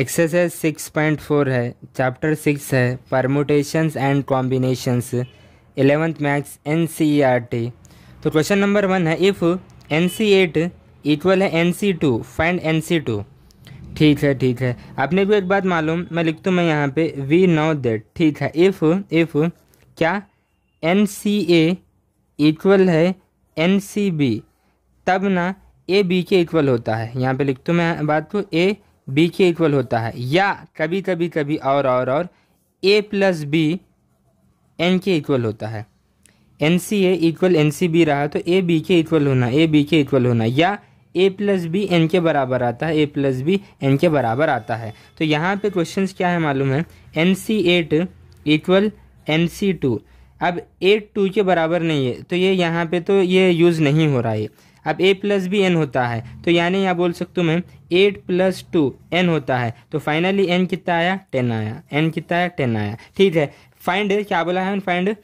Exercise six point four है chapter six है permutations and combinations eleventh maths N C R T तो question number one है if N C eight equal है N C two find N C two ठीक है ठीक है। आपने भी एक बात मालूम, मैं लिख दूँ मैं यहाँ पे वी नो दैट ठीक है। इफ़ इफ़ क्या? एन सी ए इक्वल है एन सी बी तब ना ए बी के इक्वल होता है। यहाँ पे लिख दूँ मैं बात को ए बी के इक्वल होता है। या कभी कभी कभी और और और ए प्लस बी एन के इक्वल होता है। N C A equal N C B रहा तो ए बी के इक्वल होना ए बी के इक्वल होना। या ए प्लस बी एन के बराबर आता है ए प्लस बी एन के बराबर आता है। तो यहाँ पे क्वेश्चंस क्या है मालूम है? N C eight equal N C two अब एट टू के बराबर नहीं है तो ये यहाँ पे तो ये यूज़ नहीं हो रहा है। अब ए प्लस भी एन होता है। तो यानी यहाँ बोल सकता हूँ मैं एट प्लस टू एन होता है। तो फाइनली एन कितना आया? टेन आया। एन कितना आया? टेन आया। ठीक है। फाइंड क्या बोला है? Find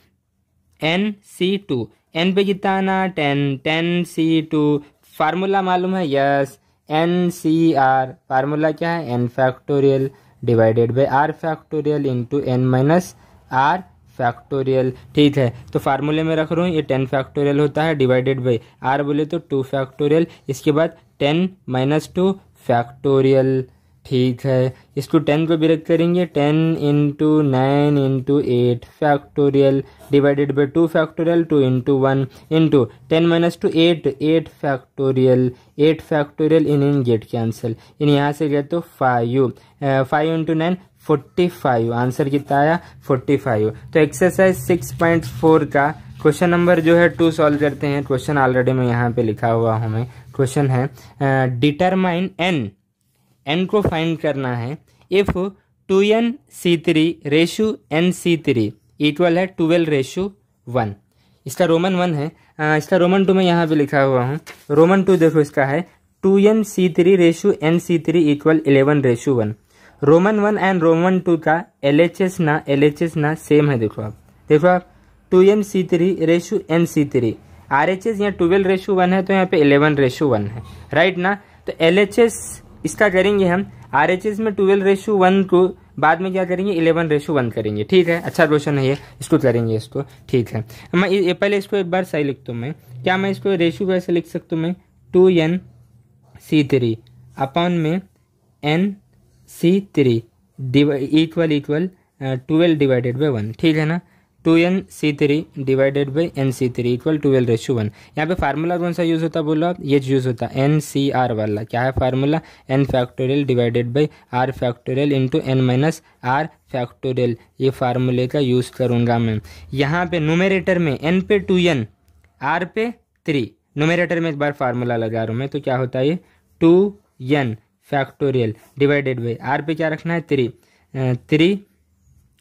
N C two N पे कितना आना? Ten ten C two formula मालूम है? Yes N C R formula क्या है? N factorial divided by R factorial into N minus R factorial ठीक है? तो फार्मूले में रख रहा हूँ, ये टेन फैक्टोरियल होता है डिवाइडेड बाई आर बोले तो टू फैक्टोरियल इसके बाद टेन माइनस टू फैक्टोरियल ठीक है। इसको टेन को ब्रेक करेंगे। Ten into nine into eight factorial divided by two factorial two into one into ten minus two eight eight factorial eight factorial इन इन गेट कैंसिल इन यहाँ से गए तो five five into nine forty five answer कितना आया? Forty five तो exercise six point four का क्वेश्चन नंबर जो है टू सॉल्व करते हैं। क्वेश्चन ऑलरेडी मैं यहाँ पे लिखा हुआ हूँ मैं। क्वेश्चन है डिटरमाइन एन एन को फाइंड करना है। If two N C three ratio N C three equal है ट्वेल्व रेशू वन इसका रोमन वन है। आ, इसका रोमन टू में यहाँ पे लिखा हुआ हूँ। रोमन टू देखो इसका है। Two N C three ratio N C three equal eleven ratio one Roman one and Roman two का एल एच एस ना एल एच एस ना सेम है देखो आप। देखो आप two N C three ratio N C three R H S यहाँ twelve ratio one है तो यहाँ पे इलेवन रेशू वन है। राइट ना? तो एल एच एस इसका करेंगे हम आर एच एस में ट्वेल्व रेशू वन को बाद में क्या करेंगे? इलेवन रेशू वन करेंगे। ठीक है? अच्छा क्वेश्चन है ये। इसको करेंगे इसको। ठीक है। मैं ये पहले इसको एक बार सही लिखता हूँ मैं। क्या मैं इसको रेशू कैसे लिख सकता हूँ मैं? Two N C three upon में N C three equal equal twelve divided by one ठीक है ना? Two N C three divided by N C three equal twelve ratio one यहाँ पे फार्मूला कौन सा यूज़ होता बोलो? ये यूज़ होता। एन सी आर वाला। क्या है formula N factorial divided by R factorial into N minus R factorial ये फार्मूले का यूज़ करूँगा मैं। यहाँ पे नोमेरेटर में एन पे टू एन आर पे थ्री नोमेरेटर में एक बार फार्मूला लगा रहा हूँ मैं तो क्या होता है? ये two N factorial divided by R पे क्या रखना है? Three three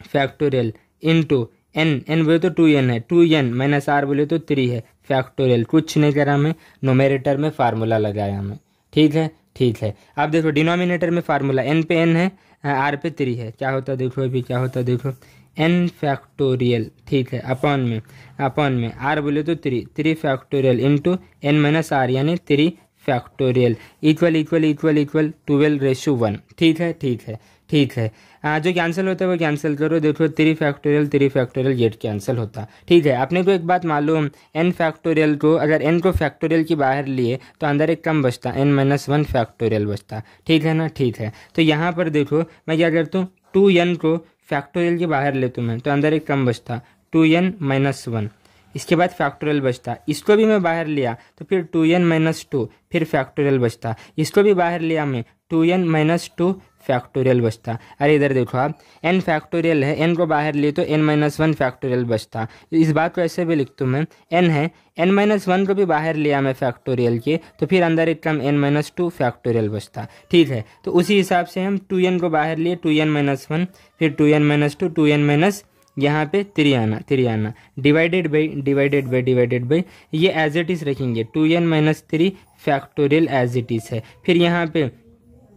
factorial into N N बोले तो टू एन है। टू एन माइनस आर बोले तो थ्री है। फैक्टोरियल कुछ नहीं करा हमें। नोमेरेटर में फार्मूला लगाया हमें। ठीक है? ठीक है। अब देखो डिनोमिनेटर में फार्मूला एन पे एन है आर पे थ्री है। क्या होता देखो अभी, क्या होता देखो? एन फैक्टोरियल ठीक है। अपॉन में अपॉन में आर बोले तो three three factorial into N minus R यानी three factorial equal equal equal equal twelve ratio one ठीक है? ठीक है। ठीक है। आ, जो कैंसिल होता है वो कैंसिल करो। देखो three factorial three factorial get cancel होता। ठीक है अपने को एक बात मालूम एन फैक्टोरियल को अगर एन को फैक्टोरियल की बाहर लिए तो अंदर एक कम बचता एन माइनस वन फैक्टोरियल बचता। ठीक है ना? ठीक है। तो यहाँ पर देखो मैं क्या करता हूँ? टू एन को फैक्टोरियल के बाहर लेता मैं तो अंदर एक कम बचता। टू एन माइनस वन इसके बाद फैक्टोरियल बचता। इसको भी मैं बाहर लिया तो फिर टू एन माइनस टू फिर फैक्टोरियल बचता। इसको भी बाहर लिया मैं two N minus two factorial बचता। अरे इधर देखो आप एन फैक्टोरियल है एन को बाहर लिए तो एन माइनस वन फैक्टोरियल बचता। इस बात को ऐसे भी लिखता हूँ मैं एन है एन माइनस वन को भी बाहर लिया मैं फैक्टोरियल के तो फिर अंदर एक कम एन माइनस टू फैक्टोरियल बचता। ठीक है तो उसी हिसाब से हम टू एन को बाहर लिए टू एन माइनस वन फिर two N minus two two N minus यहाँ पे थ्री आना थ्री आना divided by divided by divided by ये एज इट इज़ रखेंगे। Two N minus three factorial as it is है। फिर यहाँ पे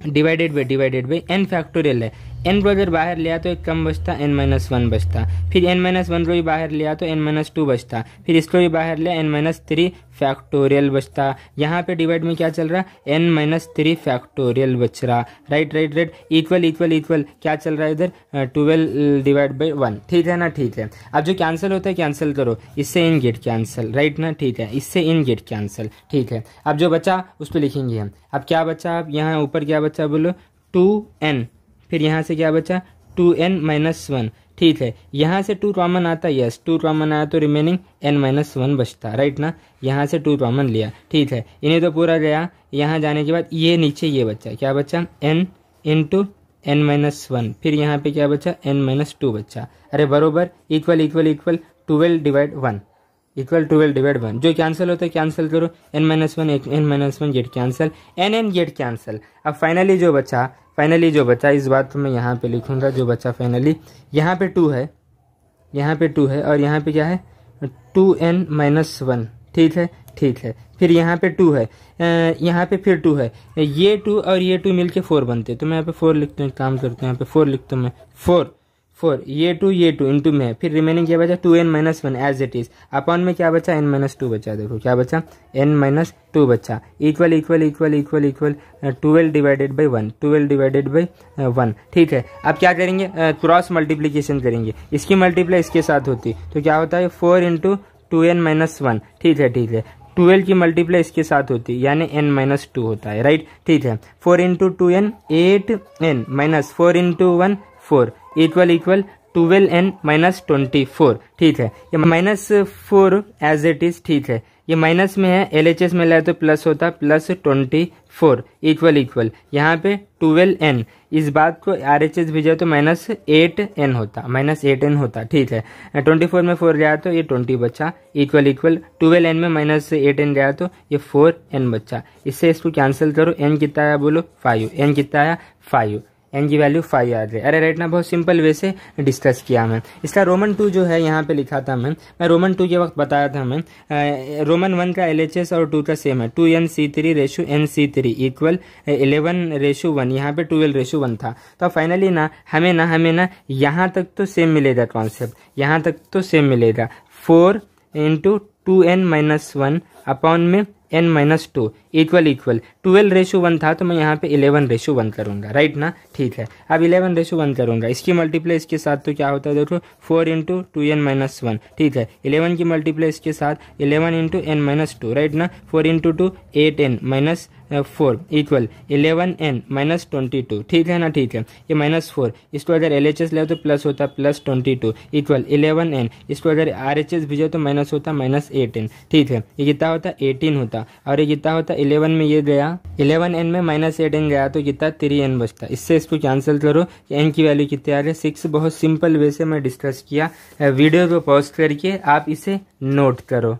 divided by divided by N factorial है। एन रो अगर बाहर लिया तो एक कम बचता एन माइनस वन बचता। फिर एन माइनस वन रो भी बाहर लिया तो एन माइनस टू बचता। फिर इसको भी बाहर लिया एन माइनस थ्री फैक्टोरियल बचता। यहाँ पे डिवाइड में क्या चल रहा? है एन माइनस थ्री फैक्टोरियल बच रहा। Right right right equal equal equal क्या चल रहा है इधर? ट्वेल्व डिवाइड बाई वन ठीक है ना? ठीक है। अब जो कैंसिल होता है कैंसिल करो। इससे इन गेट कैंसिल राइट ना? ठीक है। इससे इन गेट कैंसिल ठीक है। अब जो बचा, उस पर लिखेंगे हम। अब क्या बचा? अब यहाँ ऊपर क्या बचा बोलो? टू एन फिर यहाँ से क्या बचा? Two N minus one. ठीक है, यहाँ से टू कॉमन आता है यस, टू कॉमन आया तो रिमेनिंग एन माइनस वन बचता राइट ना? यहाँ से टू कॉमन लिया। ठीक है, इन्हें तो पूरा गया। यहाँ जाने के बाद ये नीचे ये बच्चा क्या बच्चा N in two N minus one. फिर यहाँ पे क्या बचा? एन माइनस टू बच्चा अरे बरोबर equal equal equal twelve divide one equal twelve divide one जो कैंसिल होता है कैंसिल करो। N minus one N minus one get cancel N N get cancel अब फाइनली जो बचा फाइनली जो बचा, इस बात को मैं यहाँ पे लिखूँगा, जो बचा फाइनली यहाँ पे टू है। यहाँ पे टू है। और यहाँ पे क्या है? टू एन माइनस वन ठीक है? ठीक है। फिर यहाँ पे टू है। यहाँ पे फिर टू है। ये टू और ये टू मिलके फोर बनते तो मैं यहाँ पे फोर लिखता हूँ काम करते हैं। यहाँ पे फोर लिखता हूँ मैं। फोर फोर, ये टू ये टू इंटू में है। फिर रिमेनिंग क्या बचा? Two N minus one as it is upon में क्या बचा? एन माइनस टू बचा। देखो क्या बचा? एन माइनस टू बचा। Equal equal equal equal equal twelve divided by one twelve divided by one ठीक है। अब क्या करेंगे? क्रॉस मल्टीप्लीकेशन करेंगे। इसकी मल्टीप्लाई इसके साथ होती। तो क्या होता है? Four into two N minus one ठीक है ठीक है। ट्वेल्व की मल्टीप्लाई इसके साथ होती। है यानी एन माइनस टू होता है। राइट ठीक है। Four into two N eight N minus four into one four equal equal twelve N minus twenty four ठीक है? ये minus four as it is ठीक है? ये माइनस में है एल एच एस में लाए तो प्लस होता plus twenty four equal equal यहाँ पे ट्वेल्व एन इस बात को आर एच एस भेजा तो माइनस एट एन होता माइनस एट एन होता, ठीक है? ट्वेंटी फोर में फोर गया तो ये ट्वेंटी बच्चा इक्वल इक्वल ट्वेल्व एन में माइनस एट एन गया तो ये फोर एन बच्चा इससे इसको कैंसिल करो एन कितना आया बोलो? फाइव एन कितना आया? फाइव एन की वैल्यू फाइव आ रही। है अरे राइट ना बहुत सिंपल वे से डिस्कस किया मैं। इसका रोमन टू जो है, यहाँ पे लिखा था मैं। मैं रोमन टू के वक्त बताया था मैं। रोमन वन का एलएचएस और टू का सेम है। Two N C three ratio N C three equal eleven ratio one यहाँ पे ट्वेल्व रेशो वन था। तो फाइनली ना, हमें ना हमें ना, यहाँ तक तो सेम मिलेगा कॉन्सेप्ट यहाँ तक तो सेम मिलेगा। Four into two N minus one upon में N minus two equal equal twelve ratio one था तो मैं यहाँ पे इलेवन रेशो वन करूँगा राइट ना? ठीक है। अब इलेवन रेशो वन करूँगा। इसकी मल्टीप्लाई इसके साथ तो क्या होता है देखो? Four into two N minus one. ठीक है। इलेवन की मल्टीप्लाई इसके साथ eleven into N minus two right ना? Four into two eight N minus four equal eleven N minus twenty two ठीक है ना? ठीक है. ये माइनस फोर इसको अगर एल एच एस ले तो प्लस होता plus twenty two equal eleven N इसको अगर आर एच एस भेजो तो माइनस होता माइनस एट एन ठीक है? ये कितना होता? एटीन होता. और ये कितना होता? इलेवन में ये गया. इलेवन एन में माइनस एट एन गया तो कितना? थ्री एन बचता. इससे इसको कैंसिल करो. एन की वैल्यू कितनी आ रही है? सिक्स बहुत सिंपल वे से मैं डिस्कस किया. वीडियो को पॉज करके आप इसे नोट करो.